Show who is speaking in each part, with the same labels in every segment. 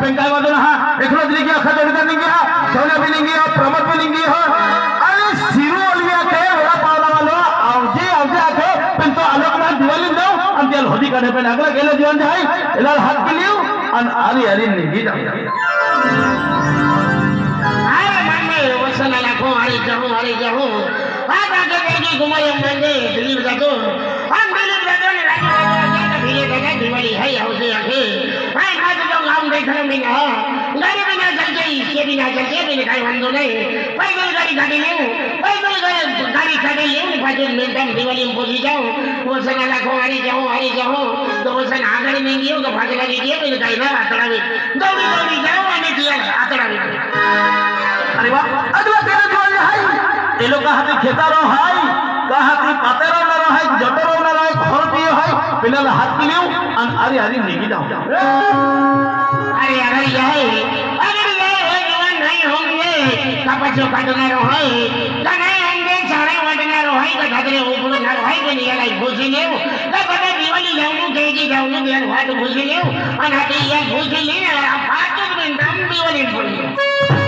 Speaker 1: पण काय वाजून हा एकलोच लिंगी अखा जोडीदार लिंगी हा सोन्या बी लिंगी हा प्रमोद बी लिंगी हा अरे सिरू ओलवी आखे वडा पावला वालो आवजे आवजे आखे पण तो आलोक ना जाऊ आणि त्याला होदी काढे पण लागला गेलं जीवन जे आहे त्याला हात केली आणि आली आली निघी जाऊ
Speaker 2: Ay, mande, वसना लाखो हरी जहू हरी जहू आ बाके करके घुमायो मande दिलीप जातो हम दिलीप जातो ने राजा राजा का भिले दादा दिवाली है औसे आखे हाय आज तो गाँव देखने में ना गाड़ी बिना चल गई के बिना चल के बिना काई वंदो नहीं। पैदल गाड़ी गाड़ी ले पैदल गाड़ी गाड़ी गाड़ी ले बाजू में दम दिवाली में पहुँच जाओ वसना लाखो हरी जहू हरी जहू तो वसन आगड़ में गयो तो लगी के बिना काई ना आतड़ा में दौड़ी दौड़ी जाओ आणि किया आतड़ा में
Speaker 1: अरे वा अरे वा त्याला जीवन जे आहे। ए लोक हाती खेतारो हाय, का हाती पातेरो
Speaker 2: হয় জটর মেলায় ফল দিয়ে হয়, বিলাল হাত দিলেও আর, আরে আরে নেগি দাও
Speaker 1: আরে আরে যাই আরে যাই জওয়ান નહીં હોંગે કપચો કાઢનારો
Speaker 2: હોય તને અંગે ચારે વાડનારો હોય કે ઢગરે ઉપડનારો
Speaker 1: હોય કે નિયલાઈ ભૂજી લેવું
Speaker 2: તો બધા દિવાળી લેવું કે જી જાવું બેન વાટ ભૂજી લેવું અને આ તે ભૂજી લઈને આ પાંચ મિનિટ આમ દિવાળી ભૂલી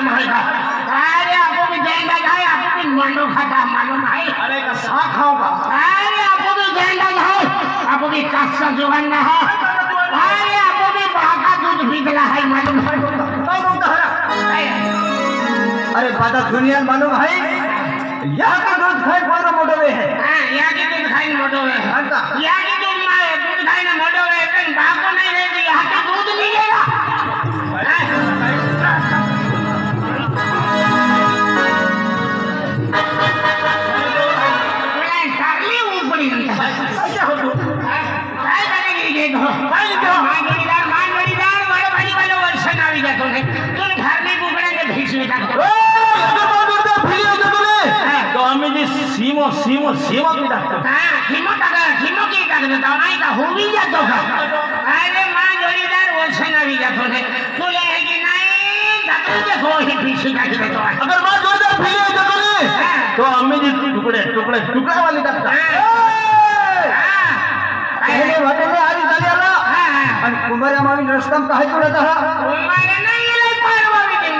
Speaker 2: मालूम है अरे आपको भी का है, आपको भी मंडो खाता मालूम है
Speaker 1: अरे का सा खाऊ
Speaker 2: अरे आपको भी गेंडा का आपको भी कच्चा जुगान है। अरे आपको भी बाका दूध बिगला है मालूम है।
Speaker 1: अरे बादा दुनिया मालूम है? यहाँ का दूध खाए पर मोटोवे है।
Speaker 2: हाँ, यहाँ की दूध खाई मोटो है।
Speaker 1: अच्छा।
Speaker 2: यहाँ की दूध मा- तो
Speaker 1: आम्ही जी सीमो सीमो सीमो की टाकतो
Speaker 2: हा, खिमो टाका, खिमो की टाकतो तो नाही का? होवी जातो का? अरे मान जोडीदार वर्ष नावी जातो नाही. तुला हे की नाही, जातो ते हो, ही भिसवी टाकी देतो आहे.
Speaker 1: अगर बात जोरदार फिरी है तो बोले तो आम्ही जी टुकड़े टुकड़े टुकड़ा वाली टाकतो
Speaker 2: हा.
Speaker 1: पहिले वाटेले आली झाली आला
Speaker 2: हा, हा.
Speaker 1: आणि कुंभाऱ्या मावी रस्ताम काय तुला हा
Speaker 2: तुम्हाला नाही गेलं पारवा बिटीम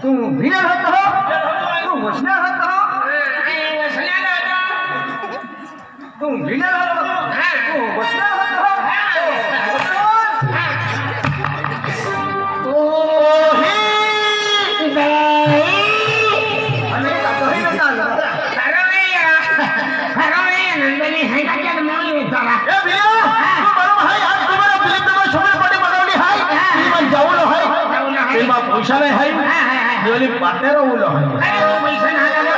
Speaker 1: તું ઊભીને હતો? તું વસને
Speaker 2: હતો?
Speaker 1: તું
Speaker 2: ઊભીને
Speaker 1: હતો? पैशाने आहे
Speaker 2: हा, हा, हा.
Speaker 1: दिवाळी पाटेरो उलो
Speaker 2: अरे वो पैसा ना लगा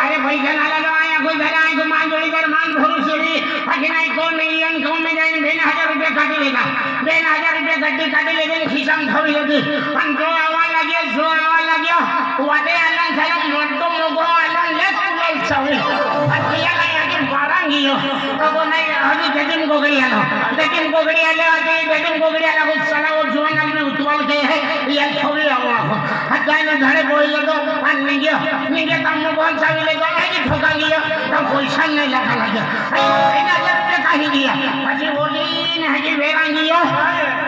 Speaker 2: अरे पैसा ना लगा आया कोई घर आए तो मान जोड़ी कर मान भरू सेरी पकनाई कौन नहीं अन कौन में जाए बेन हज़ार रुपये काटे लेगा बेन हज़ार रुपये गड्डी काटे लेगे खिसम थोड़ी होती अन जो आवाज़ लगे जो आवाज़ लगे वाटे अल्लाह साला मोटो मोगो अल्लाह लेफ़्ट गल सवी अतिया का याके बारंगी हो। बघू नाही हजी जतीन गोगडी आलो। जतीन गोगडी आले होते जतीन गोगडी आला खूप चला वो जुवान आमने उतवाल के है। या छोड़ी ನಾನು ಧಡೆ ಬೋಯಿಲ್ಲದು ನಾನು ನಿಂಗೆ ನಿಂಗೆ ತಮ್ಮ ಬೋನ್ಸ್ ಆಗಿಲ್ಲ ಆಗಿ ಠೋಕಾಗಿಯ ನಾವು ಪೊಸಿಷನ್ ಇಲ್ಲ ಕಾಲಾಗಿ ಕಾಹಿಗಿಯ પછી બોલીને હજી વેરાંગીઓ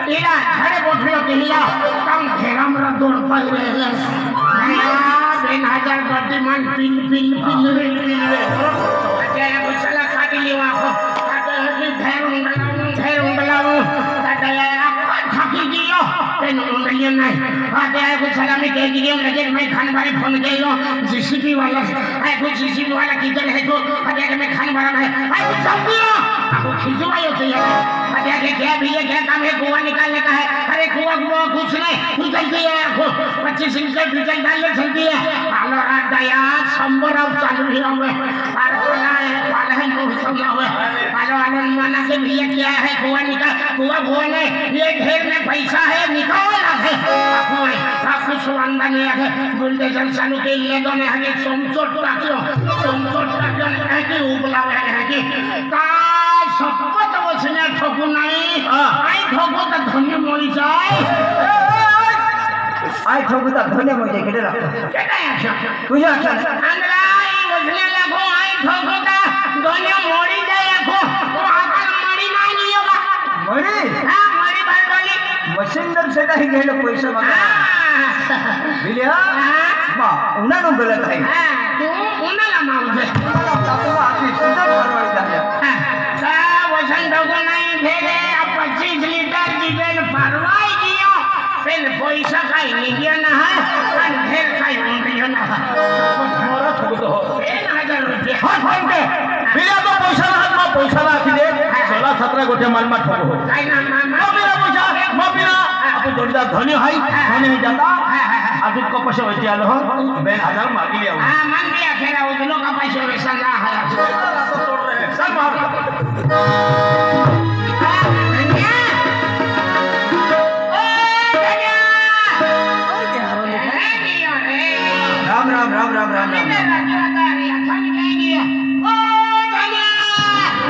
Speaker 2: એના ઘરે બોઠલો કહેલા તમ ઘેરામરા દોડ પર રહેલા બેન હજાર બધી મન પિન પિન પિન રે પિન રે અત્યારે ગુસલા કાઢી લેવા આખો આખો હજી ઘેર ઊંડા तेन उंगलियों में आते आए कुछ सलामी कह दीजिए लगे मैं खान बारे फ़ोन कह लो जीसीबी वाला आए कुछ जीसीबी वाला किधर है तो अरे अरे मैं खान बारे में आए कुछ सब दियो आपको खिंचवायो चाहिए तो अरे अरे क्या भी है क्या काम है? गोवा निकालने का है। अरे गोवा गोवा कुछ नहीं। तू जल्दी है आपको पच्चीस लीटर डीजल डालने जल्दी है हालो रात दया शंबर अब चालू ही होंगे और बोला है वाले हैं को समझा हुए वाले वाले माना से भैया क्या है कुआं निकाल कुआं कुआं नहीं ये ढेर में पैसा है निकाल है आपको आपको सुवंदा नहीं है बुलडोजर चालू के लिए तो नहीं है सोमचोट टाकियो सोमचोट टाकियो नहीं है कि उबला है कि का शपथ वचने ठोकू नहीं आई ठोकू तो धन्य मरी जाए
Speaker 3: आय ठोकुता धन्य म्हणजे केले लागतो
Speaker 2: क्या काय
Speaker 3: तुझ्या अक्षर
Speaker 2: अंदराई वचने लागो आई ठोकू तो धन्य मरी जाए को तो आकर मरी नाही लियो का
Speaker 3: म्हणे
Speaker 2: हा मरी बांधली
Speaker 3: मशीनदर सेटा ही घ्यायला पैसे बघा
Speaker 2: हा
Speaker 1: পেন পয়সা খাই নিবিয়া না হ্যাঁ? হয়? আর
Speaker 2: ফের খাই নিবিয়া
Speaker 1: না। হয় মরা শব্দ এক তো পয়সা না মা পয়সা না আছিলে সোলা সতরা গোটে মালমা ঠক তাই না মা পয়সা মা
Speaker 2: বিলা আপু জোরদার ধনী হয় হ্যাঁ, হ্যাঁ। ধনী হয়ে যাতা।
Speaker 1: হইতে আলো
Speaker 3: বেন হাজার হ্যাঁ না হয় সব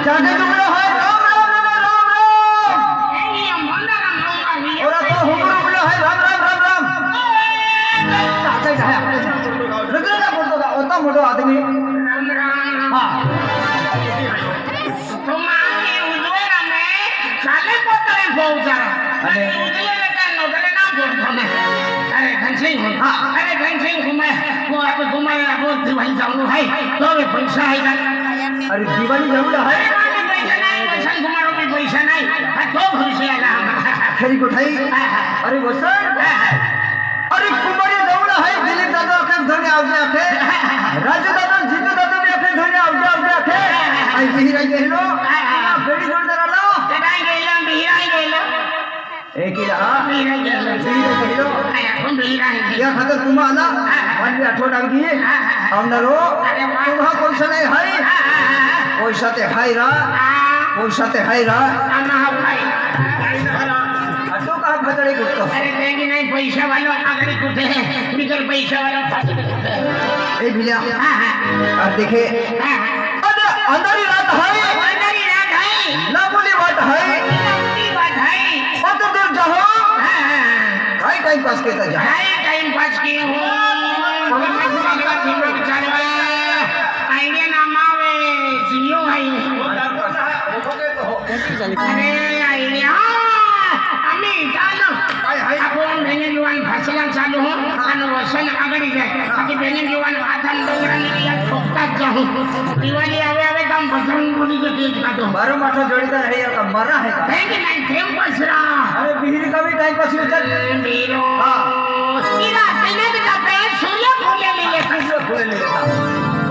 Speaker 3: जाने तुमरा है। राम राम राम राम राम और तो होता मोठो आदमी हा
Speaker 2: अरे घनसिंह अरे घनसिंह घुमाए वो आप घुमाए आप दिवाली जाऊँ है तो भी पैसा है का
Speaker 3: अरे दिवाळी जवळ आहे
Speaker 2: पैसा नाही वसंत कुमार भी पैसा नाही हा तो भरसे आला
Speaker 3: खरी कोठाई अरे वसंत अरे कुमारी जवळ आहे दिलीप दादा अखेर धोनी आवजे अखे राजू दादा जितू दादा बी अखेर धोनी आवजे आवजे अखे आई बिहिरा गेलो गडी या खातर तुम्हा आला पण मी आठवण अगदी आमदारो तुम्हा पैसा नाही हाय पैसा ते हाय रा पैसा ते हाय रा तो का खतडे गुटतो
Speaker 2: अरे लेकिन नाही पैसा वाला आगरी कुठे है बिगर पैसा वाला फाटक कुठे है
Speaker 3: ए भिल्या
Speaker 2: हा हा
Speaker 3: और देखे
Speaker 2: हा
Speaker 3: अरे अंधारी रात हाय
Speaker 2: वंदरी रात है
Speaker 3: ना बोली वाट हाय
Speaker 2: लंबी बात है
Speaker 3: मत दूर जाओ।
Speaker 2: हा हा
Speaker 3: काय टाइम पास केता जा
Speaker 2: काय टाइम पास की हो। दिमाग नाम आवे जियो भाई। अरे जीवन भाषण चालू हो आणि वसन आगडी जाय बाकी भेने जीवन आथान डोंगराने या ठोकतात जाऊ दिवाळी आवे आवे काम बसवून बोलीचे तेज खातो
Speaker 3: बारो माठा जोडीदार आहे आता मरा आहे का
Speaker 2: है। की नाही थेंब बसरा
Speaker 3: अरे बिहिरी का भी टाइम पास विचार
Speaker 2: मीरो
Speaker 3: हा.
Speaker 2: तिला तिने तिला पेट सूर्य फुले लिहिले
Speaker 3: कसं फुले लेता।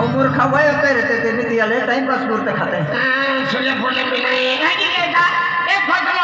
Speaker 3: ओ मूर्खा वय होते रे ते ते याले टाइम पास करते खाते।
Speaker 2: हैं सूर्य फुले मिले। है की एक फ़ोटो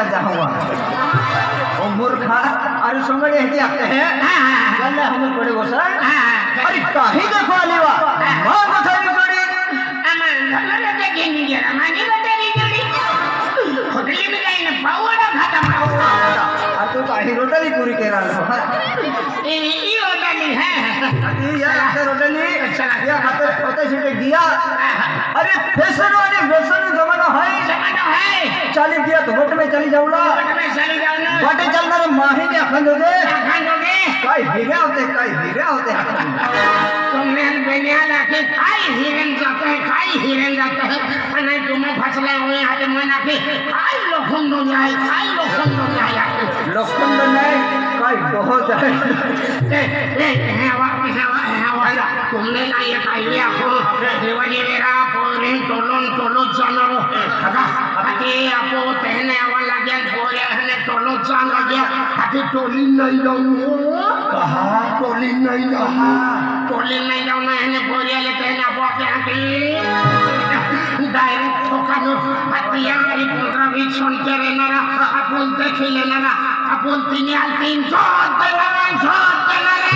Speaker 3: हुआ ओ मूर्खा अरे संगड़े है। क्या हैं वल्ला हम बड़े वसा अरे काहे देखो अलीवा माँ बसारी जोड़ी आ तो काहे रोटली पूरी के रहा है। या ऐसे रोटली या खाते होते छुटे दिया अरे फ़ैशन वाले फ़ैशन जमाना है। जमाना है। चाली दिया तो वोट में चली जाऊला बटे चलना तो माही के अखंड हो गए कई हीरे होते कई हीरे होते।
Speaker 2: तुमने बेनिया लाके हिरन जाते हैं हिरन जाते हैं। तुम्हें फसले हुए ना के लोखंड दो जाए लोखंड दो जाए
Speaker 3: लोखंड नहीं काय दोहो जाए
Speaker 2: ए ए हवा हवा हवा तुमने ना ये काही आपो देवानी वेरा पोरे टोलोन टोलो जानारो काका आके आपो तेने आवा लाग्या पोरे हने टोलो जान लाग्या आके टोली नहीं जाऊं
Speaker 3: कहा
Speaker 2: टोली नहीं जाऊं टोली नहीं जाऊं ना हने पोरे ले तेने आपो आके आके डायरेक्ट ठोकानो आतिया हरी पोरा भी सुनते रहना आपण কাপল তিনি আর তিন সব দেনারে সব দেনারে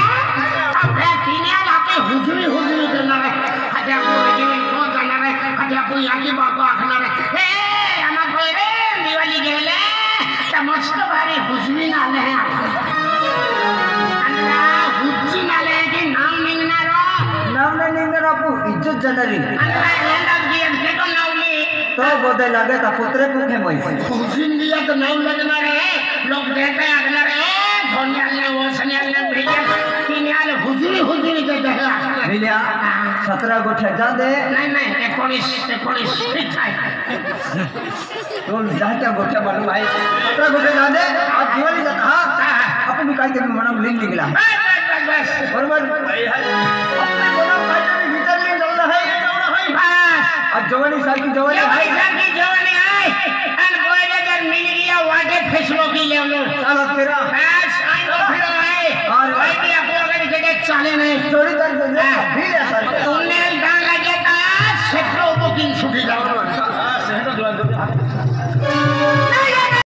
Speaker 2: কাপড়ে তিনি আর আপনি হুজুরি হুজুরি দেনারে হাতে আপনি হুজুরি সব দেনারে হাতে আপনি আলি বাবা আখনারে এ আমার ভাই রে দিওয়ালি গেলে তা মস্ত ভারী হুজুরি না লে। আমরা হুজুরি না লে নাম
Speaker 3: নিংনারো নাম না নিংনারো আপু ইজ্জত
Speaker 2: জানারি। আল্লাহ
Speaker 3: तो बोदे लगे ता पुत्रे पुखे मोई।
Speaker 2: हुजून दिया तो नाम लगना नाव लगणार आहे लोक देते लागणार आहे धोंड्याला वसण्याला भेटल्या तिने आले हुजुरी हुजुरी देते आहे
Speaker 3: मिलिया सत्रह गोठे जा दे।
Speaker 2: नाही नाही एकोणीस एकोणीस ठीक आहे
Speaker 3: तो जात्या गोठे मालूम आहे सत्रह गोठे जा दे आज दिवाळी जात हा। ते म्हणून लिंक निघला
Speaker 2: बस बस बस बस।
Speaker 3: बरोबर। अब जवानी
Speaker 2: साहब
Speaker 3: की जवानी आई। साहब की
Speaker 2: जवानी आई। अन कोई अगर मिल गया वाटे फैसलों की ले
Speaker 3: लो। चलो तेरा
Speaker 2: बस आई को फिर
Speaker 3: आए और
Speaker 2: भाई भी अपने अगर जगह चले नहीं
Speaker 3: चोरी कर दे भी ऐसा तुमने
Speaker 2: डाल लगे था सत्रह बुकिंग छुटी जाओ